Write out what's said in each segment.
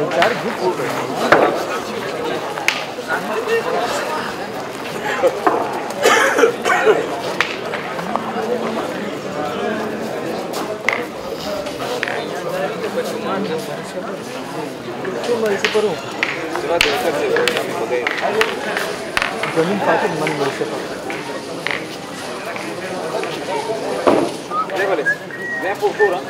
Entire group over. Чому не запору? Зрадили серце, коли ми подаємо. ज़मीन पाके मन नहीं से देखो ले मैं पूरा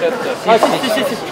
这个，啊，谢谢谢。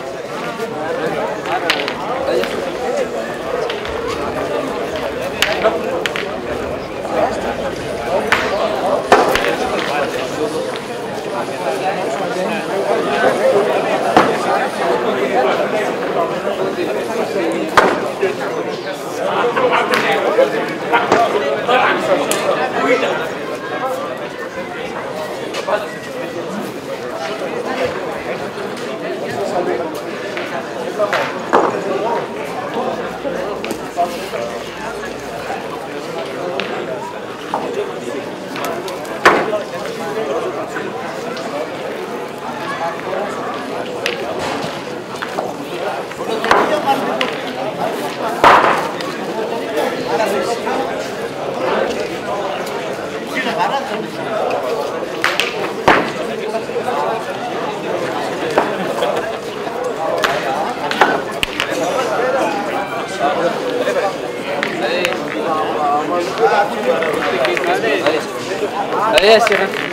Gracias,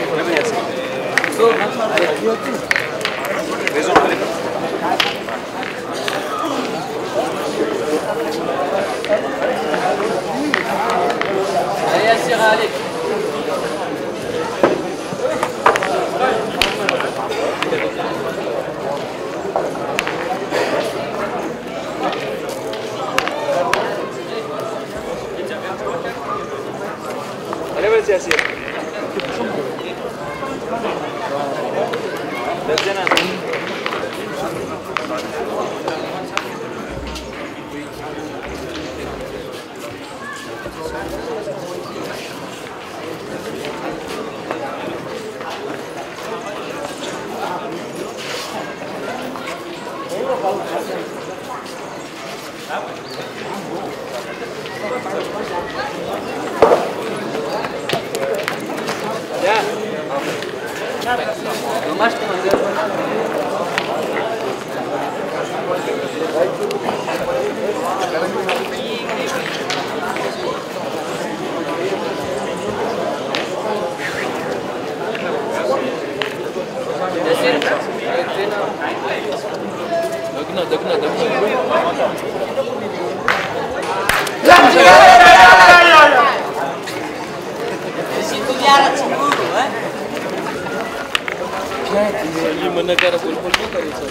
नगर बुलबुल શું કરે છે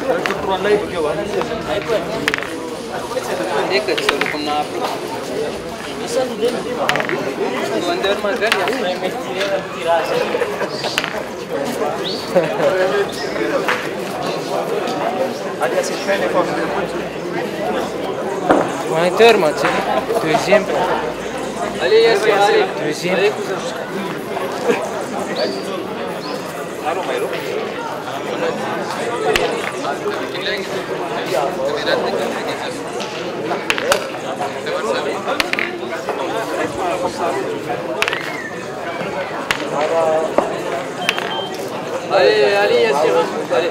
ત્રણ કૂતરો લઈ ગયો આપ્યો એક જ છે તમને આપ્યો અંદરમાં ઘર Moniteur-moi, tu sais. Deuxième. Allez, Yassine, allez. Deuxième. Allez, cousin. Allô, Maïlo. Allez, allez, Yassir, allez.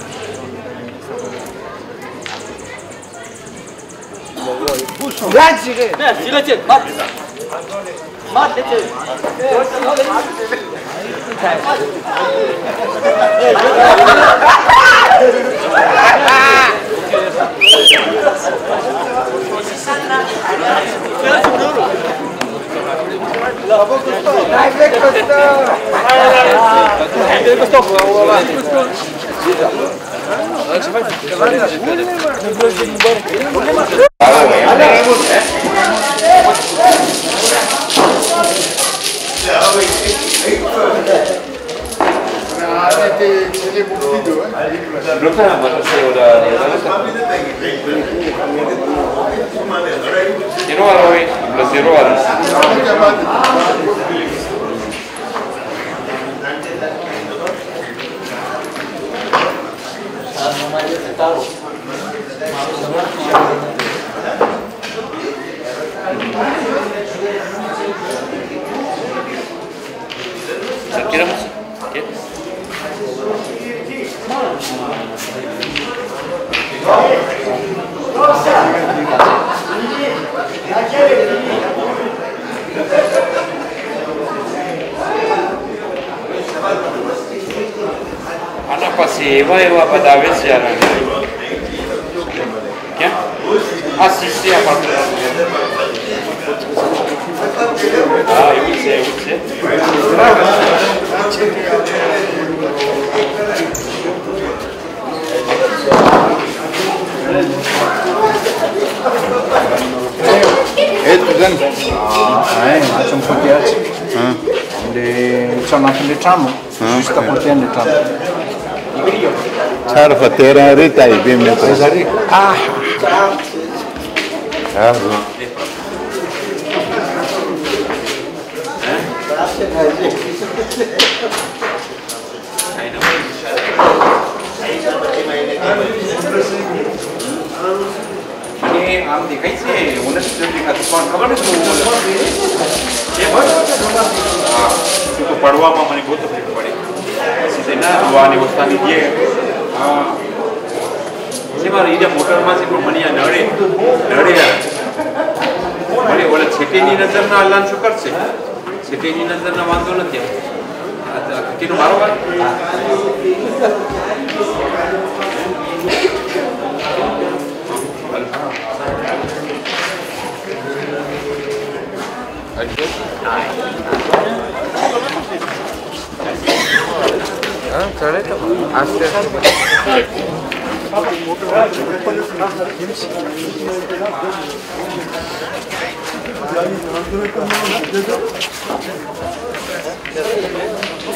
Grazie che! Grazie, grazie, batti! Batti! Dai, che questo! Dai, che questo! Dai, che questo! Bloqueamos, o sea, la, la, zay eto zany ay atsy mifoty atsy le tsy anatin'le trano juste côtéan'le trano tsara fa terrain rety aibe miatsazare ah. Ah, ah. ये आम देखाइ છે 29 દેખાતું પણ ખબર નથી એ બસ તો પડવામાં મને બહુ તકલીફ પડી પછી તેના ધોવાની વસ્તાની જે જેમાં રીતે મોટરમાં છે પણ મને નડે નડે મને ઓલા છેટીની નજરના અલ્લાન શું કરશે છેટીની નજરના વાંધો નથી di rumah lo kan? Ah, 잘했다. 아스테. 김치.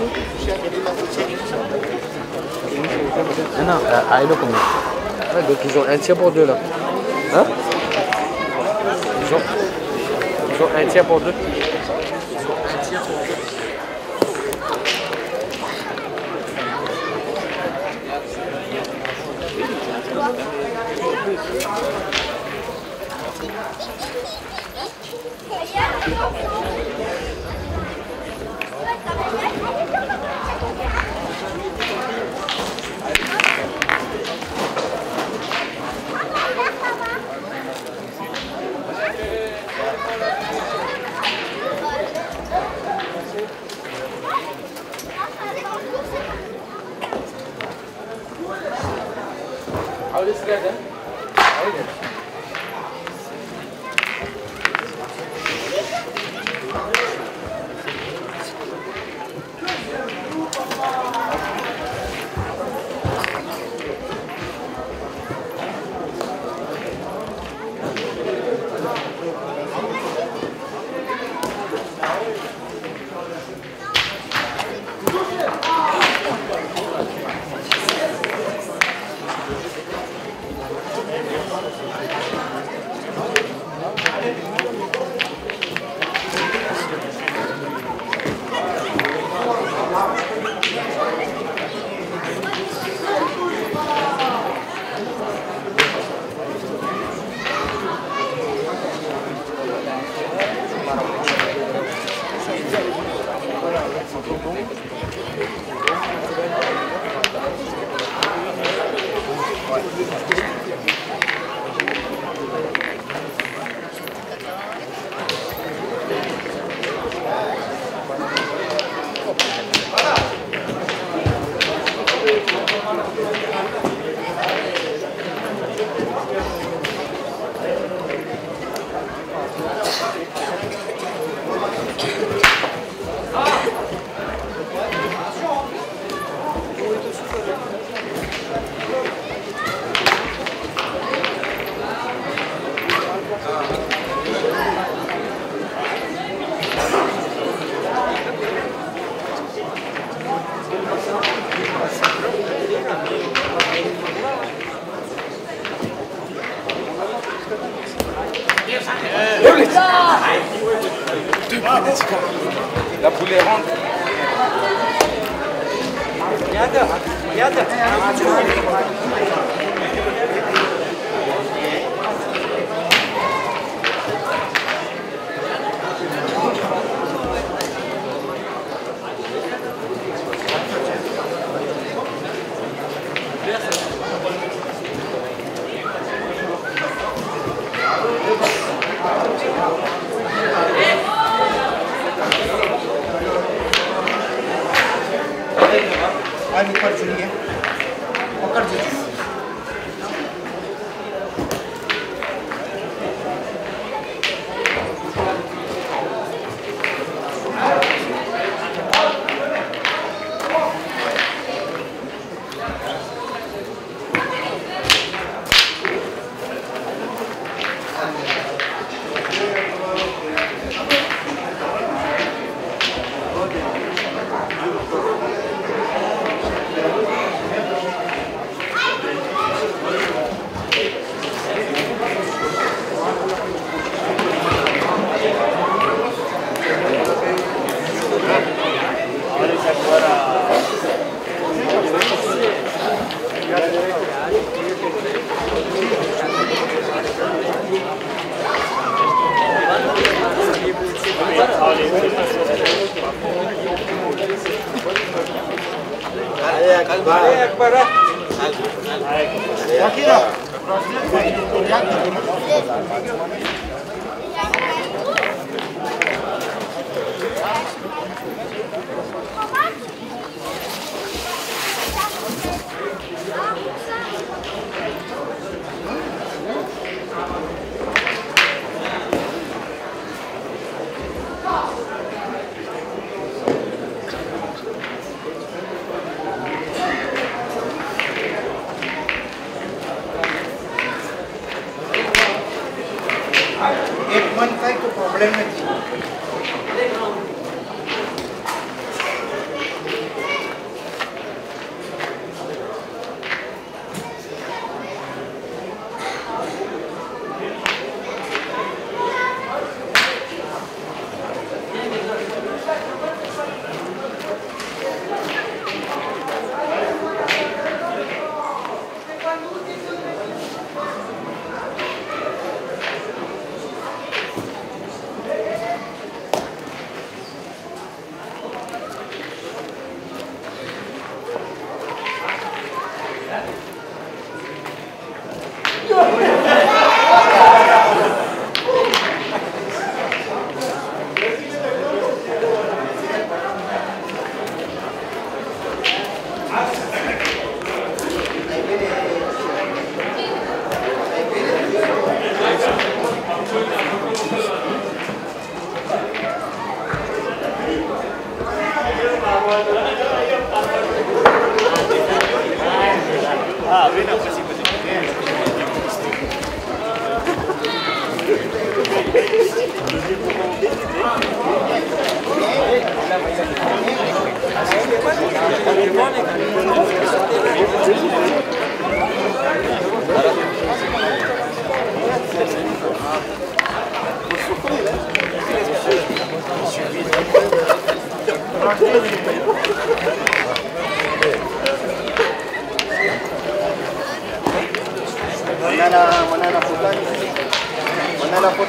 Non, euh, à Aïlo, comment ah, Donc ils ont un tiers pour deux là. Hein ils ont, ils ont un tiers pour deux. Ils ont un tiers pour deux. How is that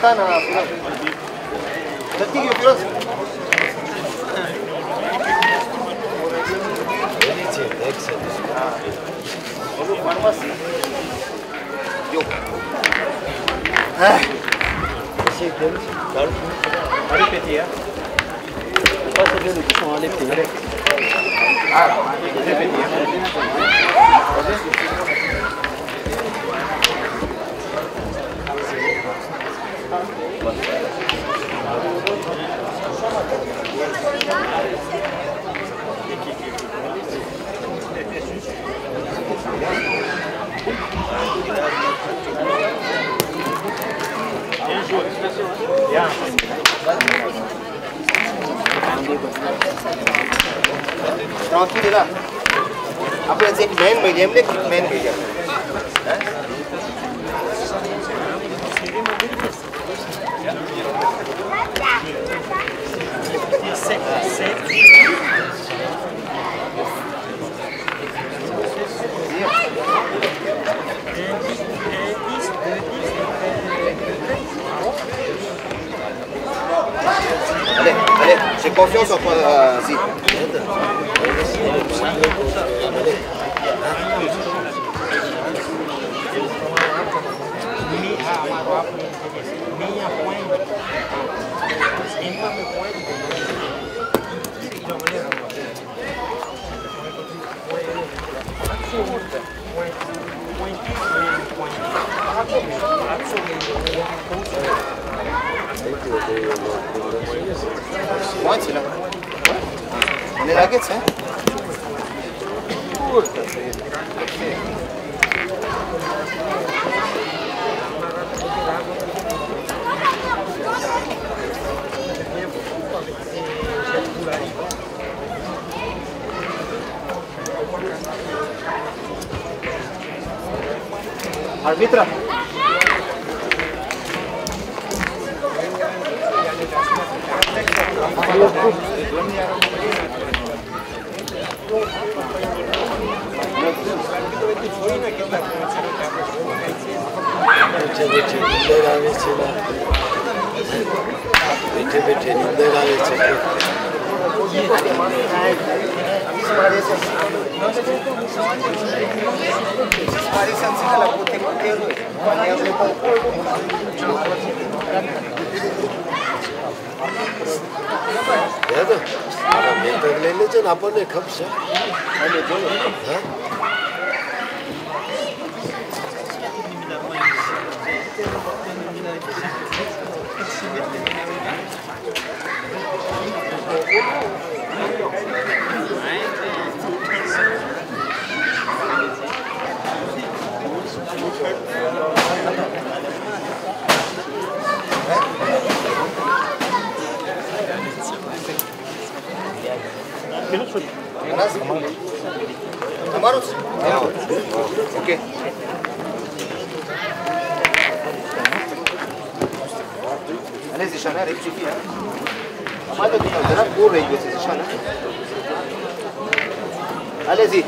ventana. Latigo biraz. Oğlum var mısın? Yok. Ah. Şey demiş. Garip. Garip ya. Pasa dönüp şu an hep. Ah. Garip ya. Tranquilo lá. Apresente bem, bem, bem, bem, bem. J'ai confiance en nuggets, hein? Puta Arbitra. Thank. बैठे बैठे नींदे आवे મારા મેં તો લઈ ને આપણને ખપશે અને જોયું હા? أوكي هنزل شانها ريبسي فيها؟ ما ده كنا جرب قول ريبسي شانها هلا زيد.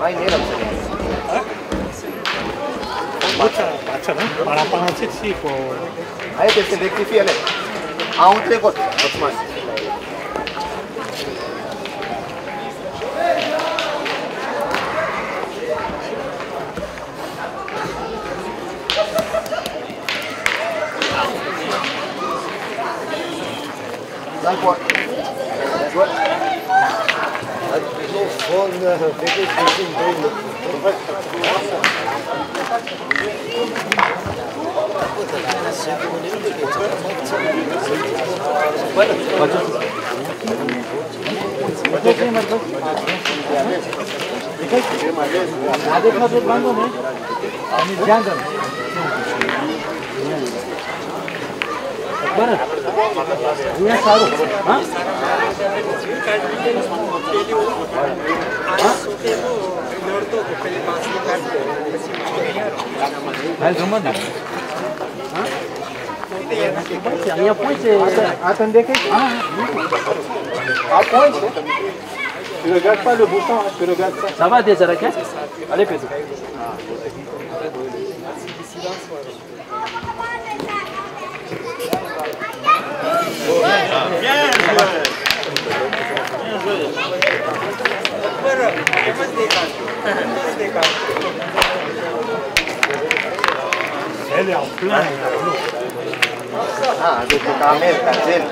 아니 내가 맞아 맞잖아 바람방은 치치고 아예 됐어 내 키피하네 아웃 레고 잠깐만 Like what? Он следующий день был. आदेश मतलब बंद होने ध्यान दो बरं सारू हां que... Ah, ah, point. Tu regardes pas le bouton, tu regardes ça. Ça va des raquettes Allez, Pedro. Elle est en plein. Hein. Ah, ah c'est.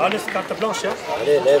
Allez, ah, c'est carte blanche. Hein. Allez, lève.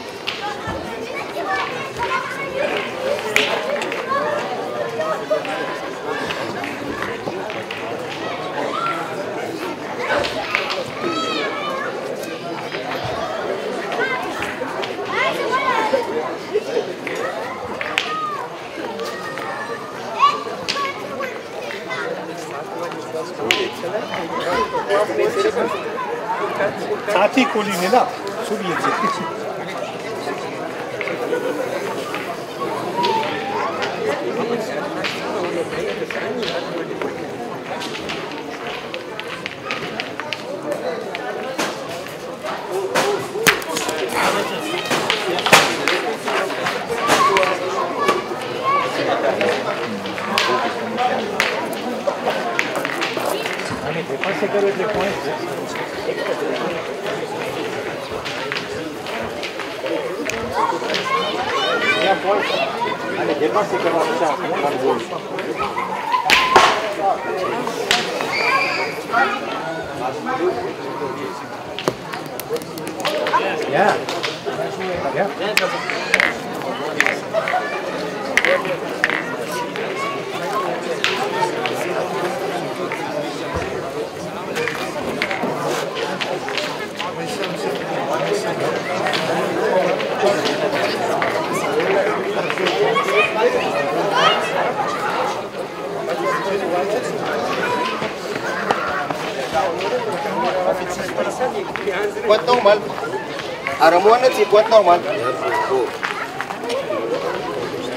ficou eliminado, subia. Boule. Yeah. Yeah. ¿Cuánto mal? A Ramones y cuánto mal.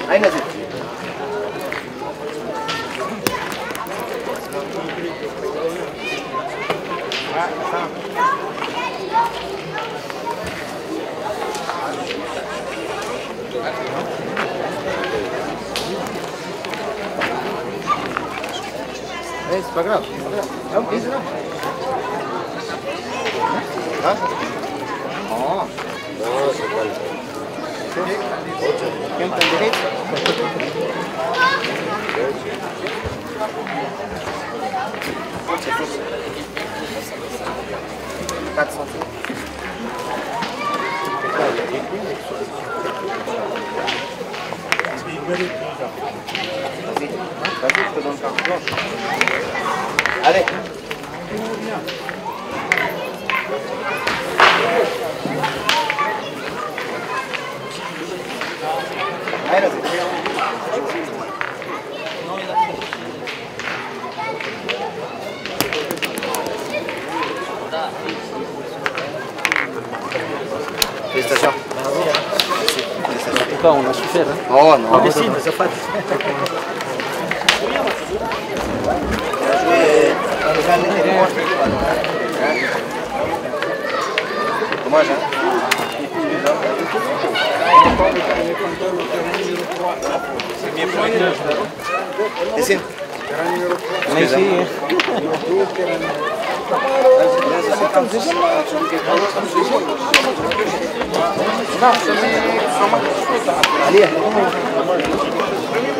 Ahí es para grabar. ¿Ya un piso? ¿Ah? No. No, Allez. Allez, vas-y. Félicitations. cão, una sucera. Oh, não, Vecina, zapata. Tomas, ¿eh? Decían. Sí, sí. As crianças ficam desesperadas porque nós não, desesperados. Não, também é uma dificuldade. Ali é. Para mim,